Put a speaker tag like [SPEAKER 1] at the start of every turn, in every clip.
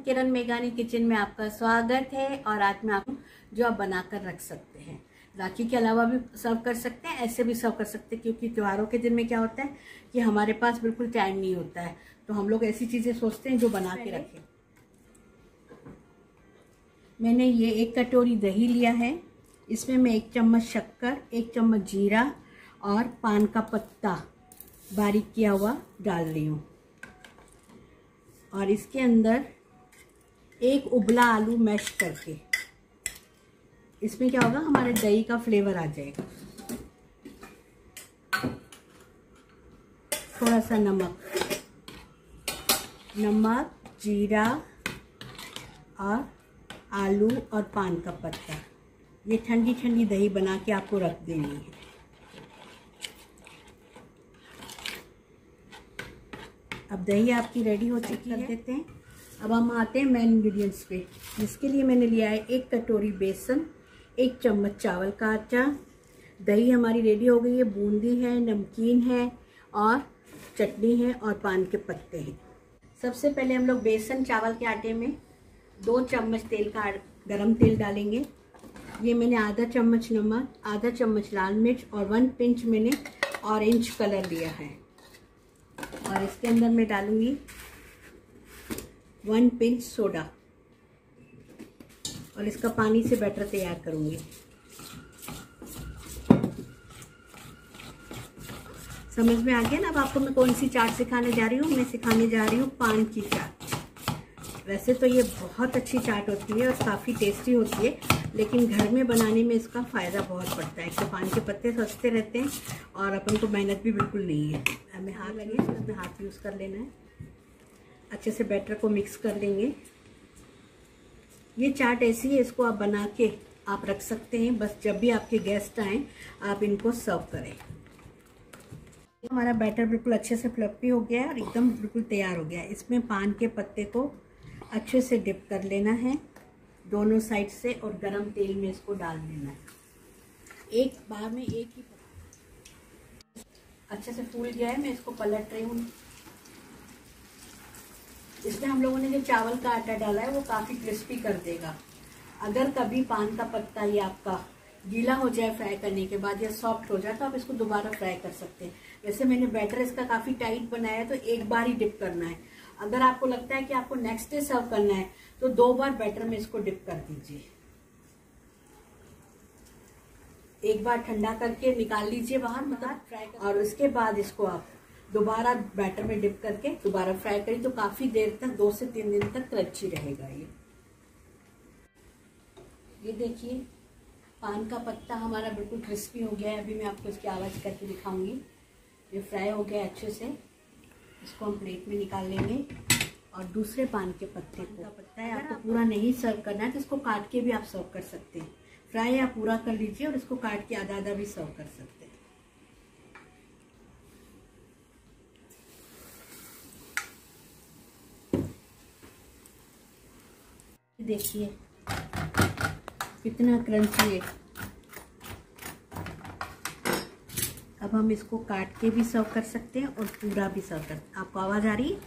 [SPEAKER 1] किरण मेघानी kitchen में आपका स्वागत है और आज मैं आपको जो आप बनाकर रख सकते हैं। राखी के अलावा भी सर्व कर सकते हैं ऐसे भी सर्व कर सकते हैं क्योंकि त्योहारों के दिन में क्या होता है कि हमारे पास बिल्कुल टाइम नहीं होता है। तो हम लोग ऐसी चीज़ें सोचते हैं जो बना के रखें। मैंने ये एक कटोरी दही लिया है। इसमें मैं एक चम्मच शक्कर एक चम्मच जीरा और पान का पत्ता बारीक किया हुआ डाल रही हूँ। और इसके अंदर एक उबला आलू मैश करके। इसमें क्या होगा? हमारे दही का फ्लेवर आ जाएगा। थोड़ा सा नमक। नमक, जीरा और आलू और पान का पत्ता। ये ठंडी ठंडी दही बना के आपको रख देनी है। अब दही आपकी रेडी हो चुकी है। देते हैं। अब हम आते हैं मेन इंग्रेडिएंट्स पे, जिसके लिए मैंने लिया है एक कटोरी बेसन, एक चम्मच चावल का आटा दही हमारी रेडी हो गई है, बूंदी है, नमकीन है और चटनी है और पान के पत्ते हैं। सबसे पहले हम लोग बेसन चावल के आटे में दो चम्मच तेल का गरम तेल डालेंगे। ये मैंने आधा चम्मच नमक, आधा चम्मच लाल मिर्च और वन पिंच मैंने ऑरेंज कलर लिया है। और इसके अंदर मैं डालूँगी वन पिंच सोडा और इसका पानी से बैटर तैयार करूँगी। समझ में आ गया ना अब आपको मैं कौन सी चाट सिखाने जा रही हूँ? मैं सिखाने जा रही हूँ पान की चाट। वैसे तो ये बहुत अच्छी चाट होती है और काफ़ी टेस्टी होती है, लेकिन घर में बनाने में इसका फ़ायदा बहुत पड़ता है। तो पान के पत्ते सस्ते रहते हैं और अपन को मेहनत भी बिल्कुल नहीं है। हमें हाथ लगे हाथ यूज़ कर लेना है। अच्छे से बैटर को मिक्स कर लेंगे। ये चाट ऐसी है, इसको आप बना के आप रख सकते हैं। बस जब भी आपके गेस्ट आए, आप इनको सर्व करें। हमारा बैटर बिल्कुल अच्छे से फ्लपी हो गया है और एकदम बिल्कुल तैयार हो गया है। इसमें पान के पत्ते को अच्छे से डिप कर लेना है, दोनों साइड से और गरम तेल में इसको डाल देना है। एक बार में एक ही अच्छे से फूल गया है, मैं इसको पलट रही हूँ। इसमें हम लोगों ने जो चावल का आटा डाला है, वो काफ़ी क्रिस्पी कर देगा। अगर कभी पान का पत्ता ये आपका गीला हो जाए फ्राई करने के बाद या सॉफ्ट हो जाए तो आप इसको दोबारा फ्राई कर सकते हैं। वैसे मैंने बैटर इसका काफ़ी टाइट बनाया है तो एक बार ही डिप करना है। अगर आपको लगता है कि आपको नेक्स्ट डे सर्व करना है तो दो बार बैटर में इसको डिप कर दीजिए। एक बार ठंडा करके निकाल लीजिए बाहर मतलब फ्राई और उसके बाद इसको आप दोबारा बैटर में डिप करके दोबारा फ्राई करिए तो काफ़ी देर तक दो से तीन दिन तक क्रंची रहेगा ये। ये देखिए पान का पत्ता हमारा बिल्कुल क्रिस्पी हो गया है। अभी मैं आपको इसकी आवाज़ करके दिखाऊँगी। ये फ्राई हो गया अच्छे से। इसको हम प्लेट में निकाल लेंगे और दूसरे पान के पत्ते को। पत्ता है आपको पूरा नहीं सर्व करना है तो इसको काट के भी आप सर्व कर सकते हैं। फ्राई आप पूरा कर लीजिए और इसको काट के आधा आधा भी सर्व कर सकते हैं। देखिए, कितना क्रंची है। अब हम इसको काट के भी सर्व कर सकते हैं और पूरा भी सर्व कर, आपको आवाज़ आ रही है?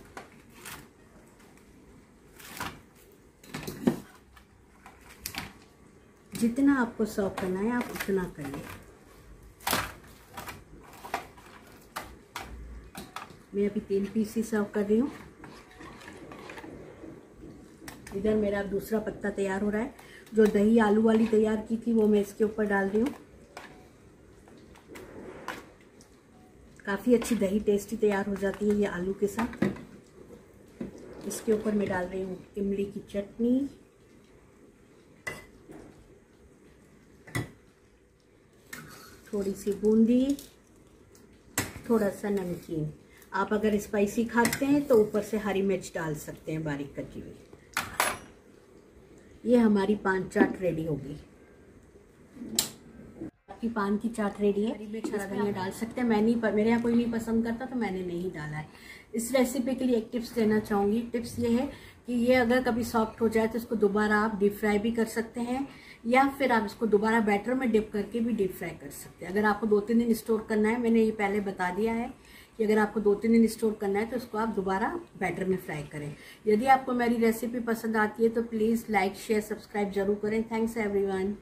[SPEAKER 1] जितना आपको सर्व करना है, आप उतना करिए। मैं अभी तीन पीस ही सर्व कर रही हूँ। इधर मेरा दूसरा पत्ता तैयार हो रहा है। जो दही आलू वाली तैयार की थी, वो मैं इसके ऊपर डाल रही हूँ। काफ़ी अच्छी दही टेस्टी तैयार हो जाती है ये आलू के साथ। इसके ऊपर मैं डाल रही हूँ इमली की चटनी। थोड़ी सी बूंदी। थोड़ा सा नमकीन। आप अगर स्पाइसी खाते हैं तो ऊपर से हरी मिर्च डाल सकते हैं बारीक कटी हुई। ये हमारी पान चाट रेडी होगी। आपकी पान की चाट रेडी है। हरी मिर्च हरा धनिया डाल सकते हैं। मैं नहीं मेरे यहाँ कोई नहीं पसंद करता तो मैंने नहीं डाला है। इस रेसिपी के लिए एक टिप्स देना चाहूँगी। टिप्स ये है कि ये अगर कभी सॉफ्ट हो जाए तो इसको दोबारा आप डीप फ्राई भी कर सकते हैं या फिर आप इसको दोबारा बैटर में डिप करके भी डीप फ्राई कर सकते हैं। अगर आपको दो तीन दिन स्टोर करना है मैंने ये पहले बता दिया है। कि अगर आपको दो तीन दिन स्टोर करना है तो उसको आप दोबारा बैटर में फ्राई करें। यदि आपको मेरी रेसिपी पसंद आती है तो प्लीज़ लाइक शेयर सब्सक्राइब ज़रूर करें। Thanks everyone